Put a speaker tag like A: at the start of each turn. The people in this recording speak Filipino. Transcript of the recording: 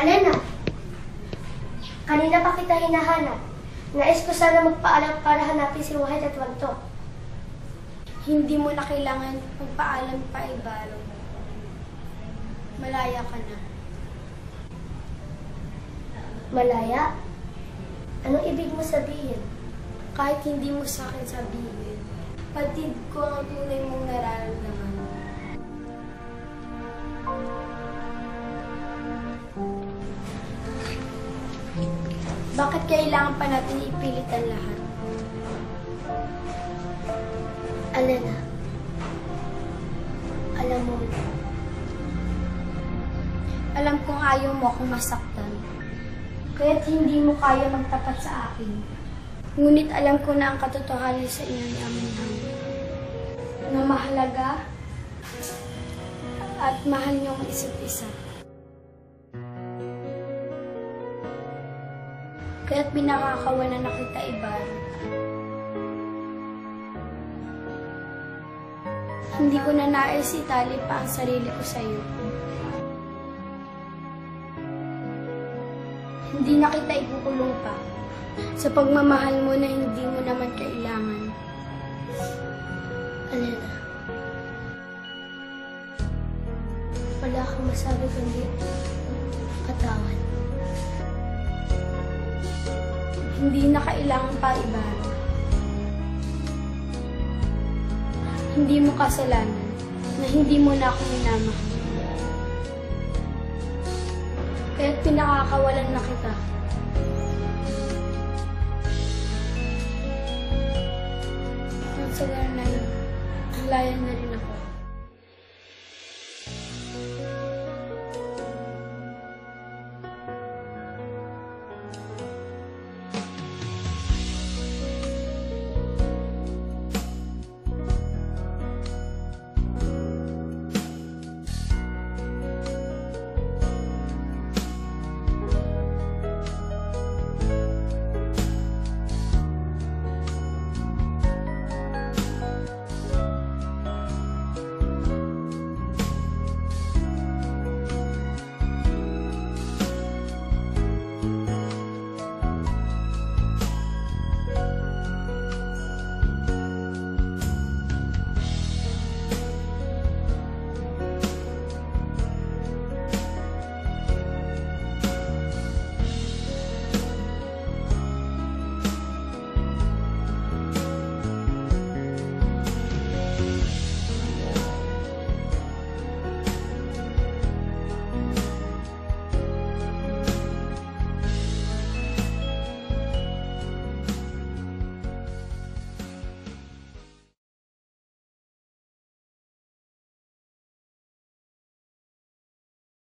A: Alena, kanina pa kita hinahanap. Nais ko sana magpaalam para hanapin si Wahid at Wanto.
B: Hindi mo na kailangan magpaalam pa, Ibaro. Malaya ka na.
A: Malaya? Anong ibig mo sabihin?
B: Kahit hindi mo sa akin sabihin, patid ko ang tunay mong nararamdaman. Bakit kailangan pa natin ipilit ang lahat?
A: Alena, alam mo,
B: Alam kong ayaw mo akong masaktan. Kaya't hindi mo kaya magtapat sa akin. Ngunit alam ko na ang katotohanan sa inyo ni Aminhan. Na mahalaga at mahal niyo ang isa't isa. Kaya't pinakakawalan na kita iba. Hindi ko na nais itali pa ang sarili ko sa iyo. Hindi na kita ikukulong pa sa pagmamahal mo na hindi mo naman kailangan.
A: Alena, wala kang masabi kundi katawan.
B: Hindi na kailangan pa iba. Hindi mo kasalanan na hindi mo na ako minamahal. Kaya't pinakakawalan na kita. At sa na yun, ang layan na rin